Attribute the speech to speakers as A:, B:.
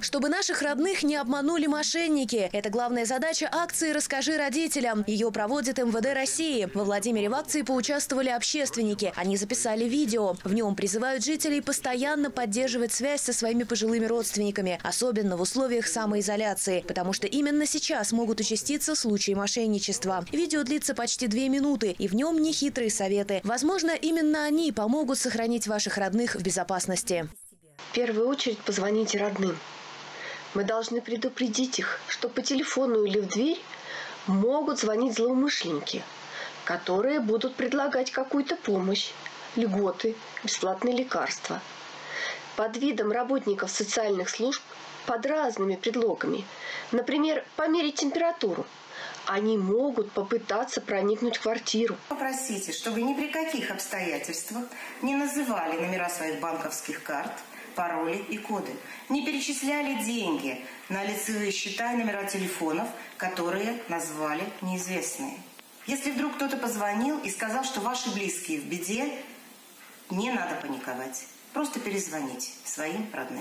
A: Чтобы наших родных не обманули мошенники. Это главная задача акции «Расскажи родителям». Ее проводит МВД России. Во Владимире в акции поучаствовали общественники. Они записали видео. В нем призывают жителей постоянно поддерживать связь со своими пожилыми родственниками, особенно в условиях самоизоляции, потому что именно сейчас могут участиться случаи мошенничества. Видео длится почти две минуты, и в нем нехитрые советы. Возможно, именно они помогут сохранить ваших родных в безопасности.
B: В первую очередь позвоните родным. Мы должны предупредить их, что по телефону или в дверь могут звонить злоумышленники, которые будут предлагать какую-то помощь, льготы, бесплатные лекарства. Под видом работников социальных служб под разными предлогами. Например, померить температуру. Они могут попытаться проникнуть в квартиру.
C: Попросите, чтобы ни при каких обстоятельствах не называли номера своих банковских карт – пароли и коды. Не перечисляли деньги на лицевые счета и номера телефонов, которые назвали неизвестные. Если вдруг кто-то позвонил и сказал, что ваши близкие в беде, не надо паниковать. Просто перезвонить своим родным.